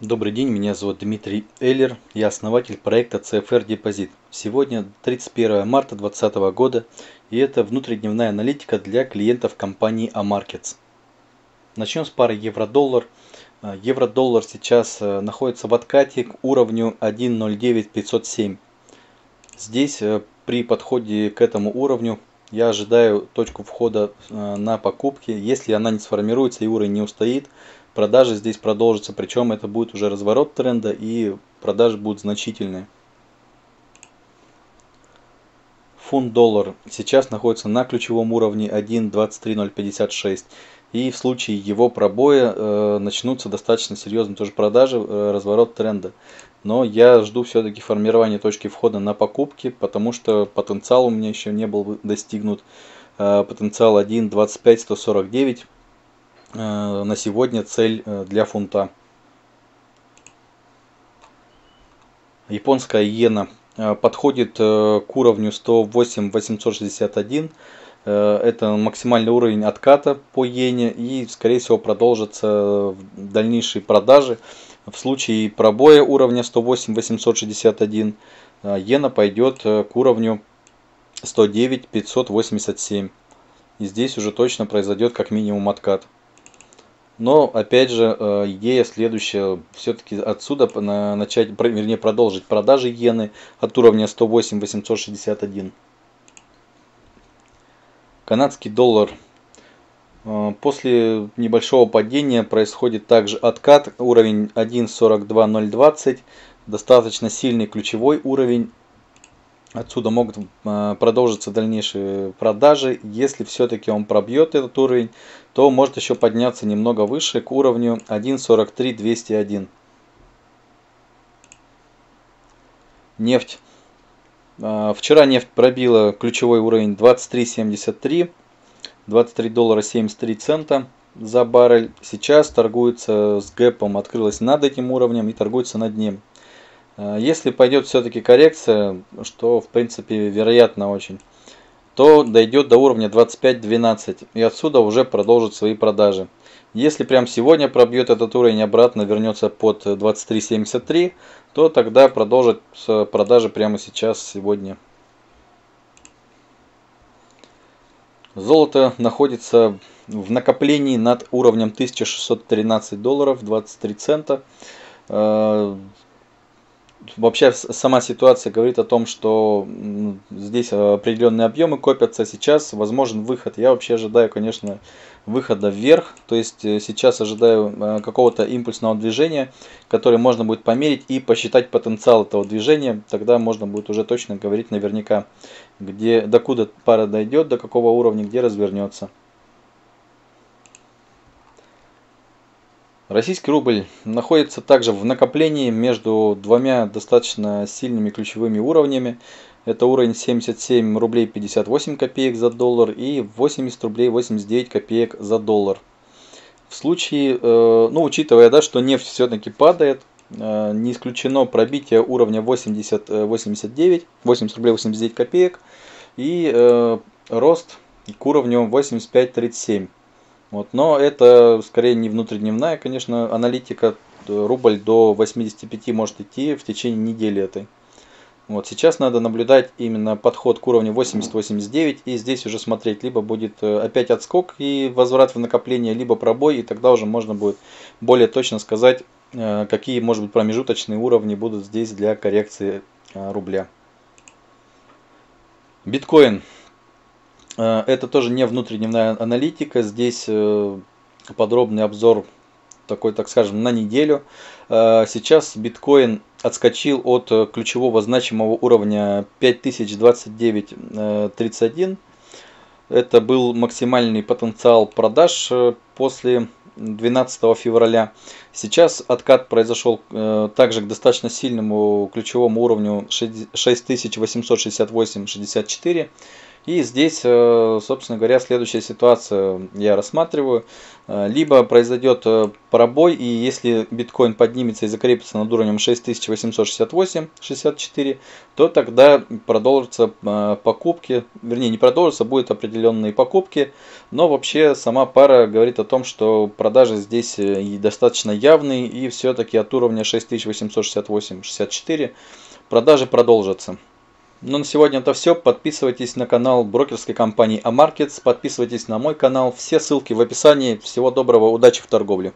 Добрый день, меня зовут Дмитрий Эллер, я основатель проекта CFR Депозит. Сегодня 31 марта 2020 года и это внутридневная аналитика для клиентов компании Amarkets. Начнем с пары евро-доллар. Э, евро-доллар сейчас э, находится в откате к уровню 1.09507. Здесь э, при подходе к этому уровню я ожидаю точку входа на покупки. Если она не сформируется и уровень не устоит, продажи здесь продолжатся, причем это будет уже разворот тренда и продажи будут значительные. Фунт-доллар сейчас находится на ключевом уровне 1.23056 и в случае его пробоя э, начнутся достаточно серьезные тоже продажи, э, разворот тренда. Но я жду все-таки формирования точки входа на покупки, потому что потенциал у меня еще не был достигнут. Э, потенциал 1.25149 Э, на сегодня цель э, для фунта. Японская иена э, подходит к уровню 108 861. Это максимальный уровень отката по иене и скорее всего продолжатся дальнейшие продажи. В случае пробоя уровня 108 861 иена пойдет к уровню 109 587. И здесь уже точно произойдет как минимум откат. Но, опять же, э, идея следующая, все-таки отсюда начать, вернее, продолжить продажи иены от уровня 108 861. Канадский доллар. Э, после небольшого падения происходит также откат, уровень 1.42020, достаточно сильный ключевой уровень Отсюда могут а, продолжиться дальнейшие продажи. Если все-таки он пробьет этот уровень, то может еще подняться немного выше к уровню 1.43201. Нефть. А, вчера нефть пробила ключевой уровень 23.73, 23 доллара 73 цента за баррель. Сейчас торгуется с гэпом, открылась над этим уровнем и торгуется над ним. Э, если пойдет все-таки коррекция, что в принципе вероятно очень, то дойдет до уровня 25-12 и отсюда уже продолжит свои продажи. Если прям сегодня пробьет этот уровень обратно, вернется под 23.73, то тогда продолжит продажи прямо сейчас, сегодня. Золото находится в накоплении над уровнем 1613 долларов 23 цента. Вообще сама ситуация говорит о том, что здесь определенные объемы копятся. Сейчас возможен выход. Я вообще ожидаю, конечно, выхода вверх. То есть э, сейчас ожидаю э, какого-то импульсного движения, который можно будет померить и посчитать потенциал этого движения. Тогда можно будет уже точно говорить наверняка, где, докуда пара дойдет, до какого уровня, где развернется. Российский рубль находится также в накоплении между двумя достаточно сильными ключевыми уровнями. Это уровень 77 рублей 58 копеек за доллар и 80 рублей 89 копеек за доллар. В случае, э, ну учитывая, да, что нефть все-таки падает, э, не исключено пробитие уровня 80, 89, 80 рублей 89 копеек и э, рост к уровню 85.37. Вот, но это скорее не внутридневная, конечно, аналитика. Рубль до 85 может идти в течение недели этой. Вот сейчас надо наблюдать именно подход к уровню 80-89 и здесь уже смотреть, либо будет э, опять отскок и возврат в накопление, либо пробой, и тогда уже можно будет более точно сказать, э, какие, может быть, промежуточные уровни будут здесь для коррекции э, рубля. Биткоин. Э, это тоже не внутридневная аналитика. Здесь э, подробный обзор такой, так скажем, на неделю. Э, сейчас биткоин отскочил от ключевого значимого уровня 5029.31. Это был максимальный потенциал продаж после 12 февраля. Сейчас откат произошел также к достаточно сильному ключевому уровню 6868.64. И здесь, э, собственно говоря, следующая ситуация я рассматриваю. Э, либо произойдет э, пробой, и если биткоин поднимется и закрепится над уровнем 6868-64, то тогда продолжатся покупки, вернее не продолжатся, будут определенные покупки, но вообще сама пара говорит о том, что продажи здесь достаточно явные, и все-таки от уровня 6868-64 продажи продолжатся. Ну на сегодня это все. Подписывайтесь на канал брокерской компании Amarkets, подписывайтесь на мой канал. Все ссылки в описании. Всего доброго, удачи в торговле.